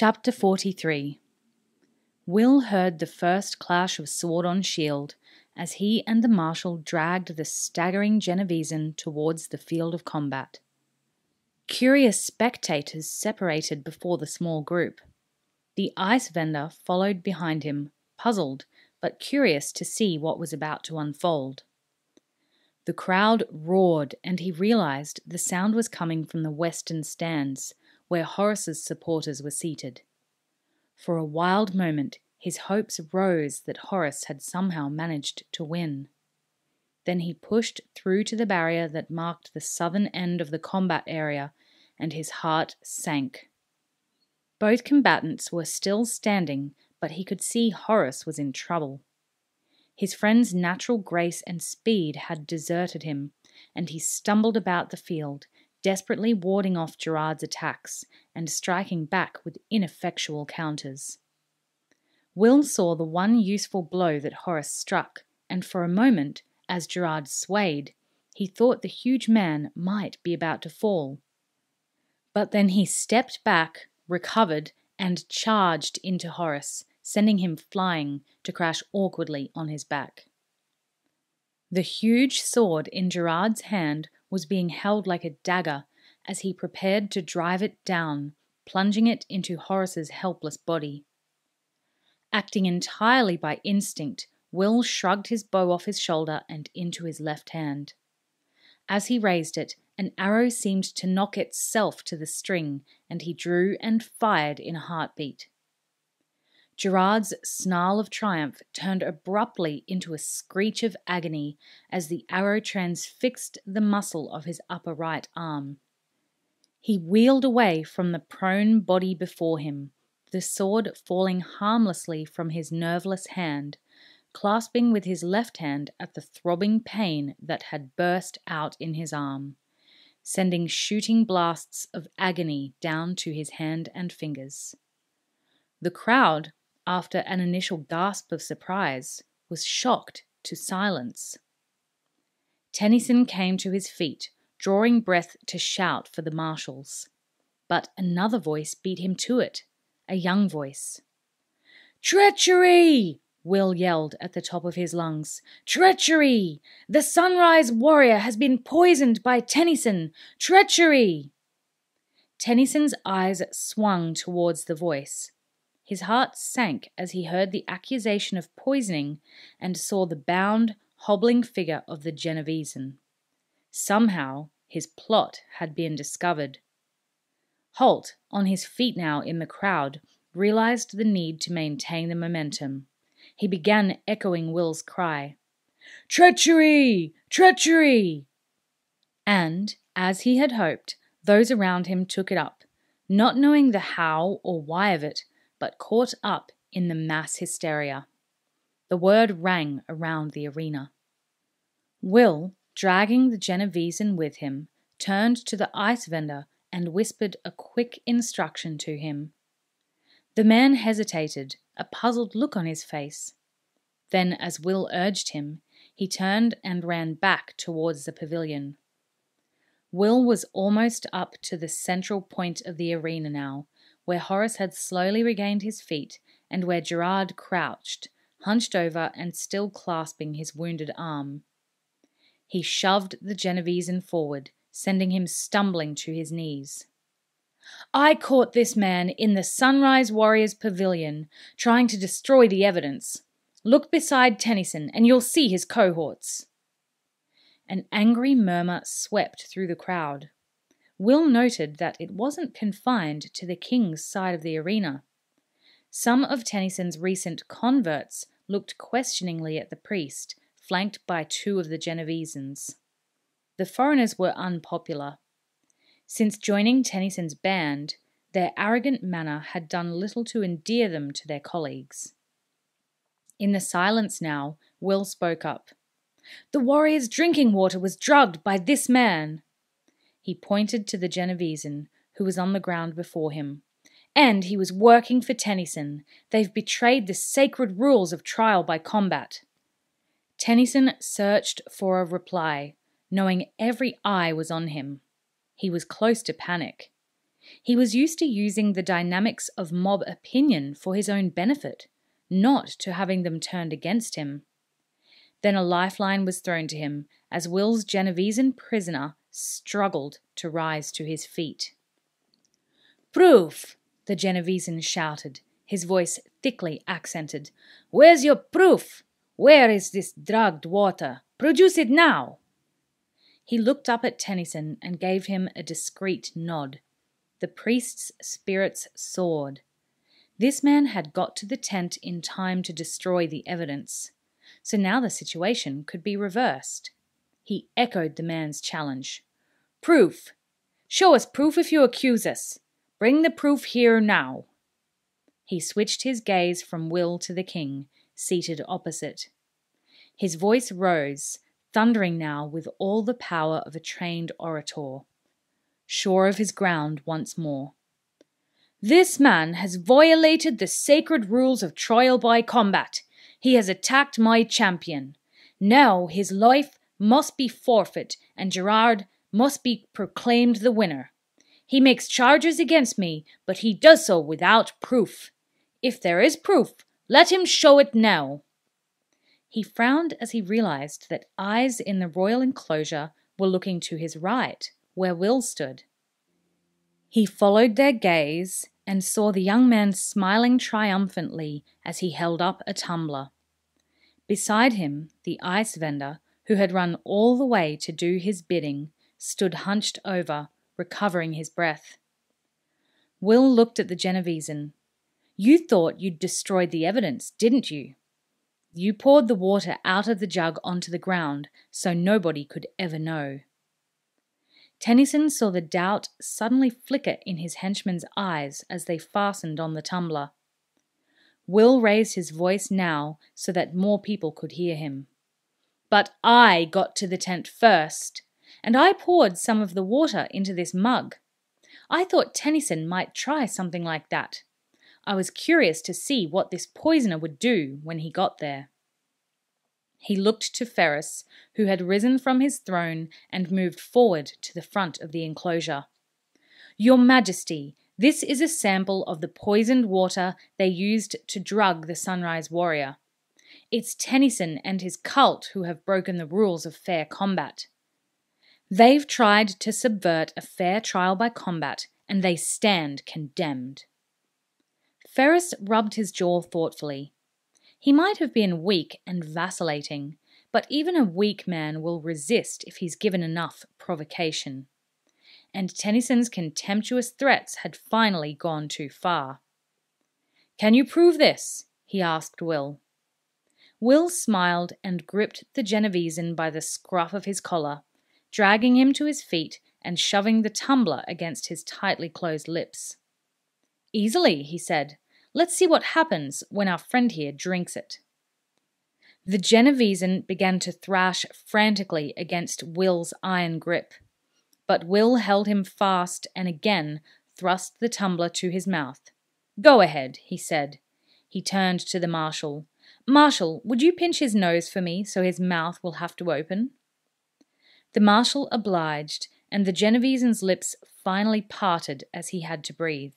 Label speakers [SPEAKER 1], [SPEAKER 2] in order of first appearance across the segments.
[SPEAKER 1] Chapter 43 Will heard the first clash of sword on shield as he and the marshal dragged the staggering Genovesan towards the field of combat. Curious spectators separated before the small group. The ice vendor followed behind him, puzzled but curious to see what was about to unfold. The crowd roared, and he realized the sound was coming from the western stands, where Horace's supporters were seated. For a wild moment, his hopes rose that Horace had somehow managed to win. Then he pushed through to the barrier that marked the southern end of the combat area, and his heart sank. Both combatants were still standing, but he could see Horace was in trouble. His friend's natural grace and speed had deserted him, and he stumbled about the field, desperately warding off Gerard's attacks and striking back with ineffectual counters. Will saw the one useful blow that Horace struck, and for a moment, as Gerard swayed, he thought the huge man might be about to fall. But then he stepped back, recovered, and charged into Horace, sending him flying to crash awkwardly on his back. The huge sword in Gerard's hand was being held like a dagger as he prepared to drive it down, plunging it into Horace's helpless body. Acting entirely by instinct, Will shrugged his bow off his shoulder and into his left hand. As he raised it, an arrow seemed to nock itself to the string, and he drew and fired in a heartbeat. Gerard's snarl of triumph turned abruptly into a screech of agony as the arrow transfixed the muscle of his upper right arm. He wheeled away from the prone body before him, the sword falling harmlessly from his nerveless hand, clasping with his left hand at the throbbing pain that had burst out in his arm, sending shooting blasts of agony down to his hand and fingers. The crowd after an initial gasp of surprise, was shocked to silence. Tennyson came to his feet, drawing breath to shout for the marshals. But another voice beat him to it, a young voice. Treachery! Will yelled at the top of his lungs. Treachery! The Sunrise Warrior has been poisoned by Tennyson! Treachery! Tennyson's eyes swung towards the voice. His heart sank as he heard the accusation of poisoning and saw the bound, hobbling figure of the Genovesan. Somehow his plot had been discovered. Halt, on his feet now in the crowd, realized the need to maintain the momentum. He began echoing Will's cry Treachery! Treachery! And, as he had hoped, those around him took it up, not knowing the how or why of it, but caught up in the mass hysteria. The word rang around the arena. Will, dragging the Genovesan with him, turned to the ice vendor and whispered a quick instruction to him. The man hesitated, a puzzled look on his face. Then, as Will urged him, he turned and ran back towards the pavilion. Will was almost up to the central point of the arena now, where Horace had slowly regained his feet and where Gerard crouched, hunched over and still clasping his wounded arm. He shoved the Genovesan forward, sending him stumbling to his knees. I caught this man in the Sunrise Warriors Pavilion, trying to destroy the evidence. Look beside Tennyson, and you'll see his cohorts. An angry murmur swept through the crowd. Will noted that it wasn't confined to the king's side of the arena. Some of Tennyson's recent converts looked questioningly at the priest, flanked by two of the Genovesans. The foreigners were unpopular. Since joining Tennyson's band, their arrogant manner had done little to endear them to their colleagues. In the silence now, Will spoke up. The warrior's drinking water was drugged by this man. He pointed to the Genovesan, who was on the ground before him. And he was working for Tennyson. They've betrayed the sacred rules of trial by combat. Tennyson searched for a reply, knowing every eye was on him. He was close to panic. He was used to using the dynamics of mob opinion for his own benefit, not to having them turned against him. Then a lifeline was thrown to him as Will's Genovesan prisoner struggled to rise to his feet. Proof! the Genovesan shouted, his voice thickly accented. Where's your proof? Where is this drugged water? Produce it now! He looked up at Tennyson and gave him a discreet nod. The priest's spirits soared. This man had got to the tent in time to destroy the evidence. So now the situation could be reversed. He echoed the man's challenge. Proof! Show us proof if you accuse us. Bring the proof here now. He switched his gaze from Will to the king, seated opposite. His voice rose, thundering now with all the power of a trained orator. Sure of his ground once more. This man has violated the sacred rules of trial by combat. He has attacked my champion. Now his life must be forfeit, and Gerard must be proclaimed the winner. He makes charges against me, but he does so without proof. If there is proof, let him show it now. He frowned as he realized that eyes in the royal enclosure were looking to his right, where Will stood. He followed their gaze and saw the young man smiling triumphantly as he held up a tumbler. Beside him, the ice vendor, who had run all the way to do his bidding, stood hunched over, recovering his breath. Will looked at the Genovesan, you thought you'd destroyed the evidence, didn't you? You poured the water out of the jug onto the ground so nobody could ever know. Tennyson saw the doubt suddenly flicker in his henchman's eyes as they fastened on the tumbler. Will raised his voice now so that more people could hear him. But I got to the tent first, and I poured some of the water into this mug. I thought Tennyson might try something like that. I was curious to see what this poisoner would do when he got there. He looked to Ferris, who had risen from his throne and moved forward to the front of the enclosure. Your Majesty, this is a sample of the poisoned water they used to drug the Sunrise Warrior. It's Tennyson and his cult who have broken the rules of fair combat. They've tried to subvert a fair trial by combat, and they stand condemned. Ferris rubbed his jaw thoughtfully. He might have been weak and vacillating, but even a weak man will resist if he's given enough provocation. And Tennyson's contemptuous threats had finally gone too far. Can you prove this? he asked Will. Will smiled and gripped the Genovesan by the scruff of his collar, dragging him to his feet and shoving the tumbler against his tightly closed lips. Easily, he said. Let's see what happens when our friend here drinks it. The Genovesan began to thrash frantically against Will's iron grip, but Will held him fast and again thrust the tumbler to his mouth. Go ahead, he said. He turned to the marshal. Marshal, would you pinch his nose for me so his mouth will have to open? The marshal obliged, and the Genovesan's lips finally parted as he had to breathe.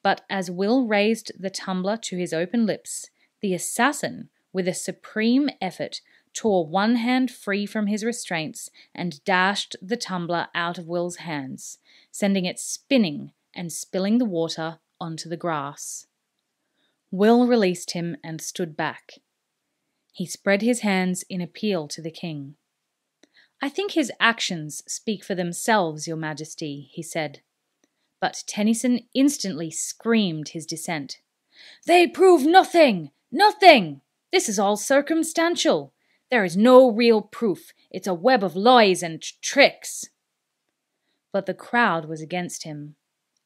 [SPEAKER 1] But as Will raised the tumbler to his open lips, the assassin, with a supreme effort, tore one hand free from his restraints and dashed the tumbler out of Will's hands, sending it spinning and spilling the water onto the grass. Will released him and stood back. He spread his hands in appeal to the king. I think his actions speak for themselves, Your Majesty, he said but Tennyson instantly screamed his dissent. They prove nothing! Nothing! This is all circumstantial. There is no real proof. It's a web of lies and tricks. But the crowd was against him,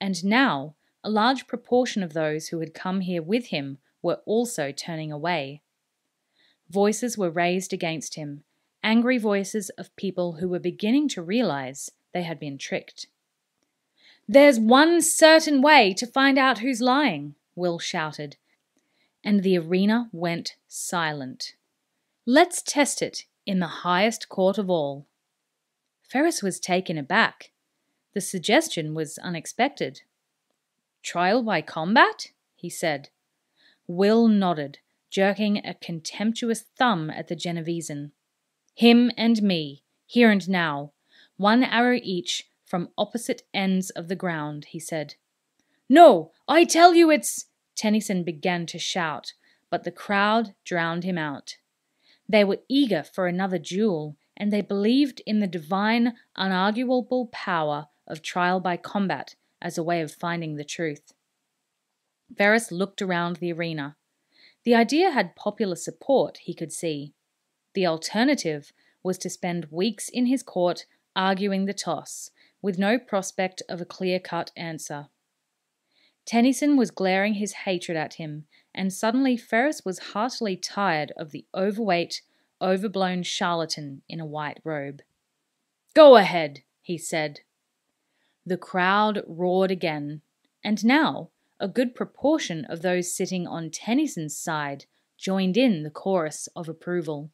[SPEAKER 1] and now a large proportion of those who had come here with him were also turning away. Voices were raised against him, angry voices of people who were beginning to realize they had been tricked. There's one certain way to find out who's lying, Will shouted, and the arena went silent. Let's test it in the highest court of all. Ferris was taken aback. The suggestion was unexpected. Trial by combat? he said. Will nodded, jerking a contemptuous thumb at the Genovesan. Him and me, here and now, one arrow each from opposite ends of the ground, he said. No, I tell you it's. Tennyson began to shout, but the crowd drowned him out. They were eager for another duel, and they believed in the divine, unarguable power of trial by combat as a way of finding the truth. Ferris looked around the arena. The idea had popular support, he could see. The alternative was to spend weeks in his court arguing the toss, with no prospect of a clear cut answer. Tennyson was glaring his hatred at him, and suddenly Ferris was heartily tired of the overweight, overblown charlatan in a white robe. Go ahead, he said. The crowd roared again, and now a good proportion of those sitting on Tennyson's side joined in the chorus of approval.